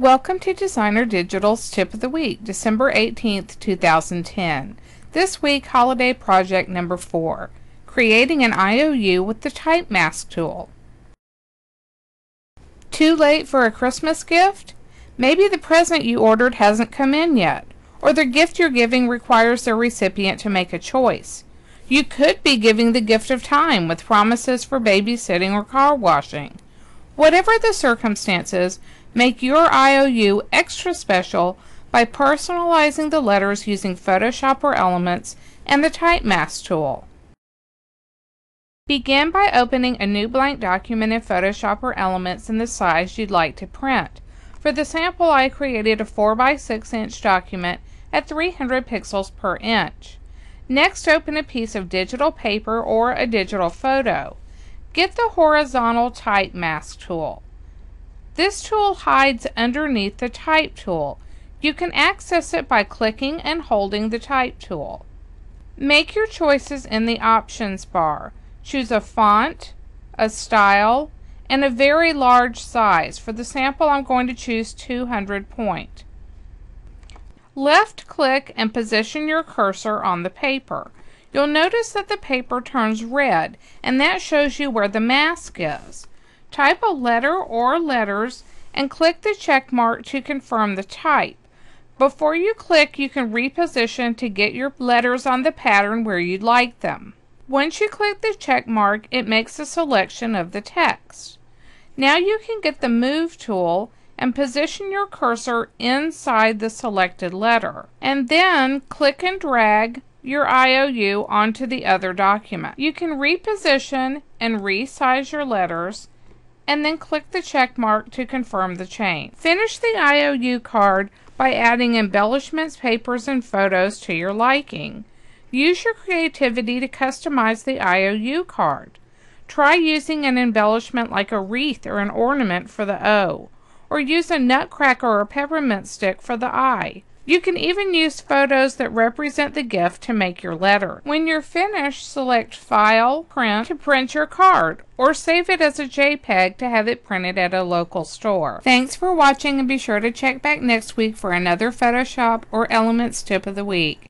Welcome to DesignerDigitals Tip of the Week, December 18th, 2010. This week, holiday project number 4, creating an IOU with the Type Mask tool. Too late for a Christmas gift? Maybe the present you ordered hasn't come in yet, or the gift you're giving requires the recipient to make a choice. You could be giving the gift of time with promises for babysitting or car washing. Whatever the circumstances, make your IOU extra special by personalizing the letters using Photoshop or Elements and the Type Mask tool. Begin by opening a new blank document in Photoshop or Elements in the size you'd like to print. For the sample I created a 4x6 inch document at 300 pixels per inch. Next open a piece of digital paper or a digital photo. Get the horizontal type mask tool. This tool hides underneath the type tool. You can access it by clicking and holding the type tool. Make your choices in the options bar. Choose a font, a style, and a very large size. For the sample I'm going to choose 200 point. Left click and position your cursor on the paper. You'll notice that the paper turns red and that shows you where the mask is. Type a letter or letters and click the check mark to confirm the type. Before you click, you can reposition to get your letters on the pattern where you'd like them. Once you click the check mark, it makes a selection of the text. Now you can get the Move tool and position your cursor inside the selected letter. And then click and drag your IOU onto the other document. You can reposition and resize your letters and then click the check mark to confirm the change. Finish the IOU card by adding embellishments, papers, and photos to your liking. Use your creativity to customize the IOU card. Try using an embellishment like a wreath or an ornament for the O or use a nutcracker or peppermint stick for the I. You can even use photos that represent the gift to make your letter. When you're finished, select File, Print to print your card, or save it as a JPEG to have it printed at a local store. Thanks for watching and be sure to check back next week for another Photoshop or Elements tip of the week.